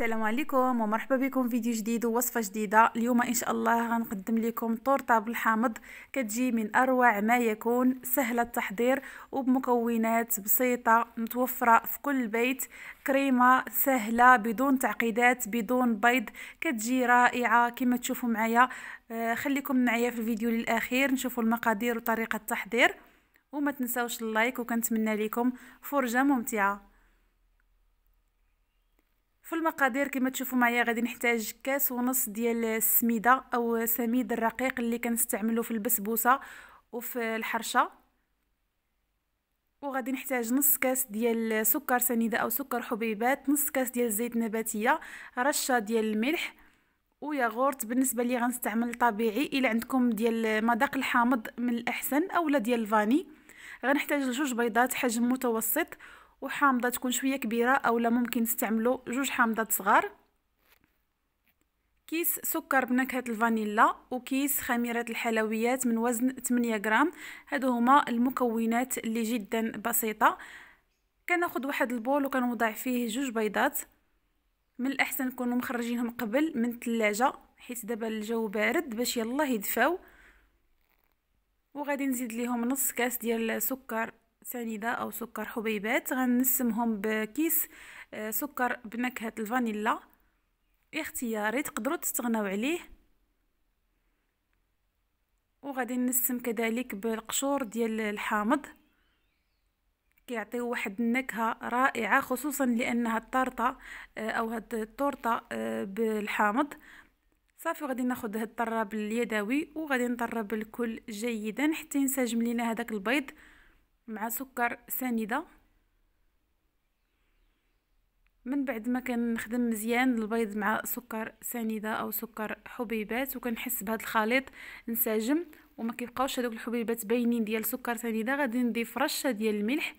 السلام عليكم ومرحبا بكم في فيديو جديد ووصفة جديدة. اليوم إن شاء الله غنقدم لكم طورطه بالحامض كتجي من أروع ما يكون سهله التحضير وبمكونات بسيطة متوفرة في كل بيت. كريمة سهلة بدون تعقيدات بدون بيض. كتجي رائعة كما تشوفوا معايا. آه، خليكم معايا في الفيديو للأخير. نشوفوا المقادير وطريقة التحضير. وما تنساوش اللايك وكنتمنى لكم فرجة ممتعة. في المقادير كما تشوفوا معايا غادي نحتاج كاس ونص ديال السميدة أو سميد الرقيق اللي كنستعملو في البسبوسة وفي الحرشة. وغادي نحتاج نص كاس ديال سكر سنيده أو سكر حبيبات نص كاس ديال الزيت النباتيه رشة ديال الملح وياغورت. بالنسبة لي غنستعمل طبيعي إلا عندكم ديال مذاق الحامض من الأحسن أولا ديال الفاني. غنحتاج جوج بيضات حجم متوسط وحامضة تكون شوية كبيرة اولا ممكن نستعملوا جوج حامضات صغار. كيس سكر بنكهة الفانيلا وكيس خميرة الحلويات من وزن 8 غرام. هادو هما المكونات اللي جدا بسيطة. كناخذ واحد البول وكنوضع فيه جوج بيضات. من الأحسن نكونوا مخرجينهم قبل من الثلاجه حيت دابا الجو بارد باش يلا يدفاو. وغادي نزيد ليهم نص كاس ديال سكر سنيدة أو سكر حبيبات. غنسمهم بكيس آه، سكر بنكهة الفانيلا. اختياري تقدروا تستغناو عليه. وغادي نسم كذلك بالقشور ديال الحامض. كيعطيو واحد النكهة رائعة خصوصا لأنها الطرطة آه، أو هاد الطورطه آه، بالحامض. صافي غادي ناخذ هاد الطراب اليدوي وغادي نطرب الكل جيدا حتى ينسجم لينا هذاك البيض. مع سكر سنيدة. من بعد ما كنخدم مزيان البيض مع سكر سنيدة أو سكر حبيبات وكنحس بهذا الخليط انسجم وما كيبقاوش هذوك الحبيبات باينين ديال سكر سنيدة. غادي نضيف رشه ديال الملح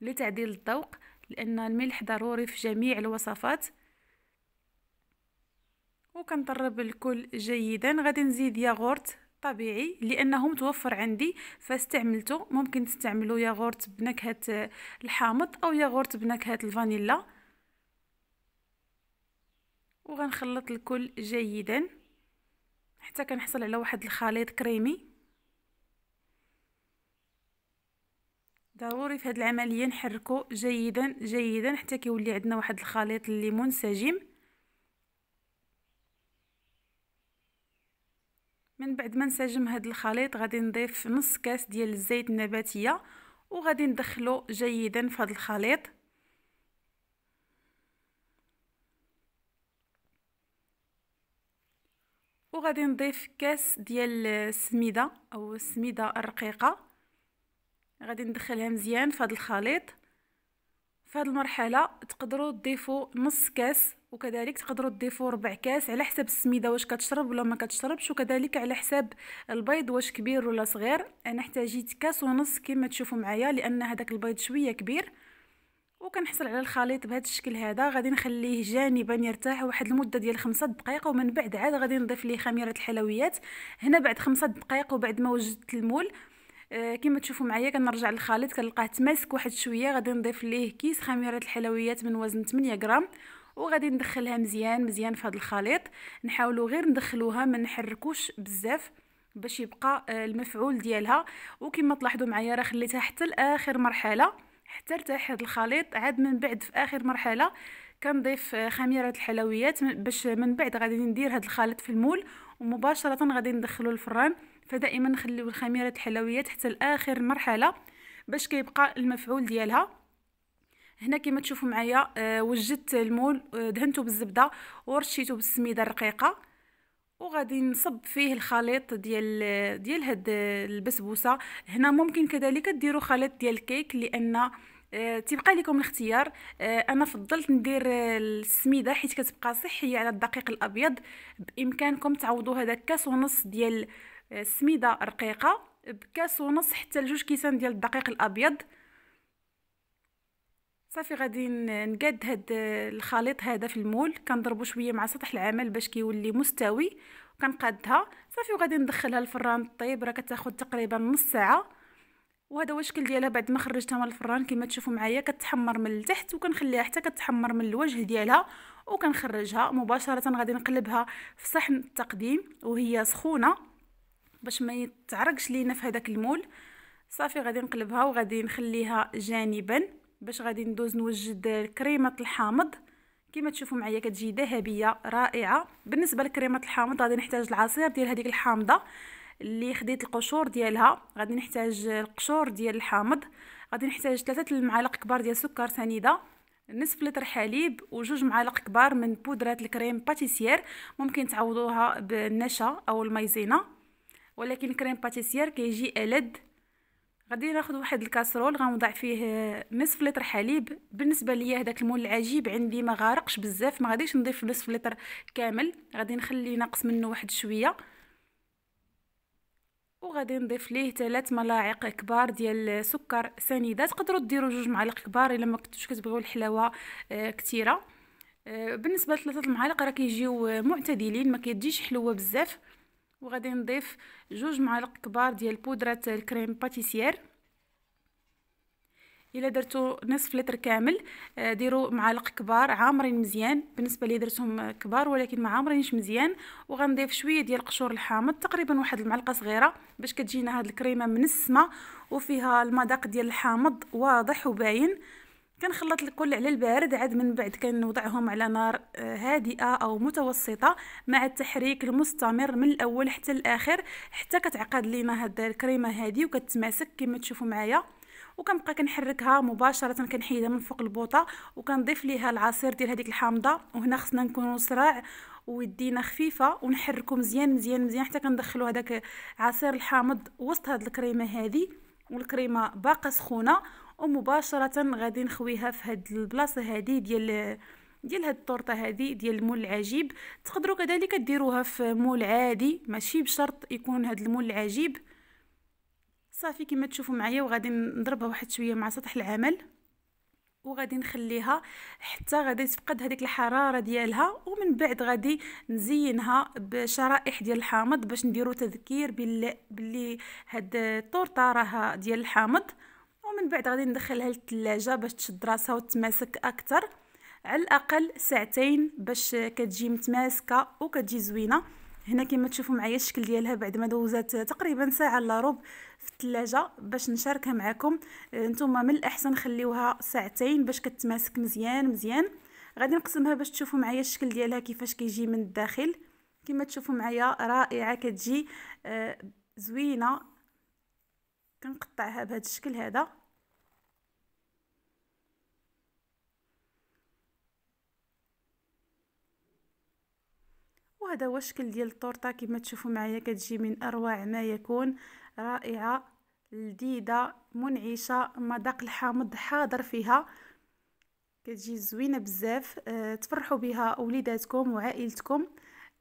لتعديل الذوق لأن الملح ضروري في جميع الوصفات. وكنطرب الكل جيدا. غادي نزيد ياغورت طبيعي لأنه متوفر عندي فاستعملته. ممكن تستعملوا ياغورت بنكهة الحامض أو ياغورت بنكهة الفانيلا. وغنخلط الكل جيدا حتى كنحصل على واحد الخليط كريمي. ضروري في هذه العملية نحركه جيدا جيدا حتى كيولي عندنا واحد الخليط اللي منسجم. من بعد ما نسجم هذا الخليط غادي نضيف نص كاس ديال الزيت النباتية وغادي ندخلو جيدا في هذا الخليط. وغادي نضيف كاس ديال السميدة أو السميدة الرقيقة. غادي ندخلها مزيان في هذا الخليط. في هذه المرحلة تقدروا تضيفوا نص كاس وكذلك تقدروا تضيفوا ربع كاس على حسب السميدة واش كتشرب ولا ما كتشربش وكذلك على حساب البيض واش كبير ولا صغير. أنا احتاجيت كاس ونص كما تشوفوا معايا لأن هذاك البيض شوية كبير وكنحصل على الخليط بهذا الشكل هذا. غادي نخليه جانبا يرتاح واحد المدة ديال خمسة دقائق ومن بعد عاد غادي نضيف ليه خميرة الحلويات. هنا بعد خمسة دقائق وبعد ما وجدت المول آه كما تشوفوا معايا كنرجع للخليط كنلقاه تماسك واحد شوية غادي نضيف ليه كيس خميرة الحلويات من وزن 8 غرام وغادي ندخلها مزيان مزيان في هذا الخليط. نحاولوا غير ندخلوها ما نحركوش بزاف باش يبقى آه، المفعول ديالها. وكما تلاحظوا معايا راه خليتها حتى لآخر مرحلة. حتى ارتاح هذا الخليط عاد من بعد في آخر مرحلة كنضيف آه، خميرة الحلويات باش من بعد غادي ندير هذا الخليط في المول ومباشرة غادي ندخلو الفران. فدائما نخليو الخميرة الحلويات حتى لآخر مرحلة باش كيبقى المفعول ديالها. هنا كما تشوفوا معايا آه وجدت المول آه دهنته بالزبدة ورشيته بالسميدة الرقيقة. وغادي نصب فيه الخليط ديال ديال هاد البسبوسة. هنا ممكن كذلك ديروا خليط ديال الكيك لأن آه تبقى لكم الاختيار. آه أنا فضلت ندير السميدة حيت كتبقى صحيه على الدقيق الأبيض. بإمكانكم تعوضوا هذا كاس ونص ديال السميده رقيقة بكاس ونص حتى لجوج كيسان ديال الدقيق الأبيض. صافي غادي نقاد هاد الخليط هذا في المول. كنضربو شوية مع سطح العمل باش كيولي مستوي وكنقادها. صافي وغادي ندخلها الفران طيب راه كتاخذ تقريبا نص ساعة. وهذا هو الشكل ديالها بعد ما خرجتها من الفران. كما تشوفوا معايا كتحمر من التحت وكنخليها حتى كتحمر من الوجه ديالها وكنخرجها. مباشرة غادي نقلبها في صحن التقديم وهي سخونة باش ما يتعرقش لينا في هذاك المول. صافي غادي نقلبها وغادي نخليها جانبا باش غادي ندوز نوجد كريمة الحامض. كما تشوفوا معايا كتجي ذهبية رائعة. بالنسبة لكريمة الحامض غادي نحتاج العصير ديال هذيك الحامضة. اللي خديت القشور ديالها. غادي نحتاج القشور ديال الحامض. غادي نحتاج ثلاثة المعالق كبار ديال سكر سنيدة نصف لتر حليب وجوج معالق كبار من بودرة الكريم باتيسير ممكن تعوضوها بالنشا أو المايزينا ولكن الكريم باتيسير كيجي ألد. غادي ناخذ واحد الكاسرول غنوضع فيه نصف لتر حليب. بالنسبة ليا هذاك المول العجيب عندي ما غارقش بزاف ما غاديش نضيف نصف لتر كامل. غادي نخلي ناقص منه واحد شوية. وغادي نضيف ليه ثلاث ملاعق كبار ديال سكر سنيده تقدروا ديروا جوج معالق كبار إلا ما كنتوش كتبغيو الحلاوة آه، كثيره آه، بالنسبة لثلاثه المعالق راه كيجيو معتدلين ما كيتجيش حلوة بزاف. وغادي نضيف جوج معالق كبار ديال بودرة الكريم باتيسير إلا درتو نصف لتر كامل آه، ديروا معالق كبار عامرين مزيان. بالنسبة لي درتهم كبار ولكن ما عامرينش مزيان. وغنضيف شوية ديال قشور الحامض تقريبا واحد المعلقة صغيرة باش كتجينا هاد الكريمة منسمه وفيها المذاق ديال الحامض واضح وباين. كنخلط الكل على البارد عاد من بعد كنوضعهم على نار آه، هادئة أو متوسطة مع التحريك المستمر من الأول حتى الآخر حتى كتعقد لينا هاد الكريمة هادي وكتماسك كما تشوفوا معايا. وكنبقى كنحركها مباشرة كنحيدها من فوق البوطة وكنضيف ليها العصير ديال هذيك الحامضة. وهنا خصنا نكونوا صراع ويدينا خفيفة ونحركو مزيان مزيان مزيان حتى كندخلوا هذاك عصير الحامض وسط هاد الكريمة هذه والكريمة باقا سخونة ومباشرة غادي نخويها في هاد البلاصة هذه ديال ديال هاد الطورطه هذه ديال المول العجيب تقدروا كذلك ديروها في مول عادي ماشي بشرط يكون هاد المول العجيب صافي كما تشوفوا معايا وغادي نضربها واحد شوية مع سطح العمل. وغادي نخليها حتى غادي تفقد هذيك الحرارة ديالها ومن بعد غادي نزينها بشرائح ديال الحامض باش نديرو تذكير باللي باللي هاد الطورطه راها ديال الحامض. ومن بعد غادي ندخلها للثلاجه باش تشد راسها وتماسك أكثر على الأقل ساعتين باش كتجي متماسكة وكتجي زوينة. هنا كما تشوفوا معايا الشكل ديالها بعد ما دوزات تقريبا ساعة إلا ربع في الثلاجه باش نشاركها معكم نتوما من الأحسن خليوها ساعتين باش كتماسك مزيان مزيان. غادي نقسمها باش تشوفوا معايا الشكل ديالها كيفاش كيجي من الداخل. كما تشوفوا معايا رائعة كتجي آه، زوينة. كنقطعها بهذا الشكل هذا. وهذا هو الشكل ديال الطورطه كما تشوفوا معايا كتجي من أروع ما يكون. رائعة لذيذة منعشة مذاق الحامض حاضر فيها. كتجي زوينة بزاف. أه تفرحوا بها وليداتكم وعائلتكم.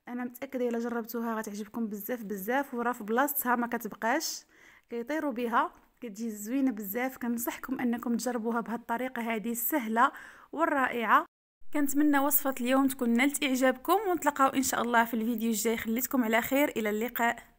أنا متأكدة إلا جربتوها غتعجبكم بزاف بزاف وراه في بلاصتها ما كتبقاش. كيطيروا بها. كتجي زوينة بزاف. كنصحكم أنكم تجربوها بهذه الطريقة. هذه السهله والرائعه كنتمنى وصفة اليوم تكون نالت إعجابكم ونتلاقاو إن شاء الله في الفيديو الجاي. خليتكم على خير إلى اللقاء.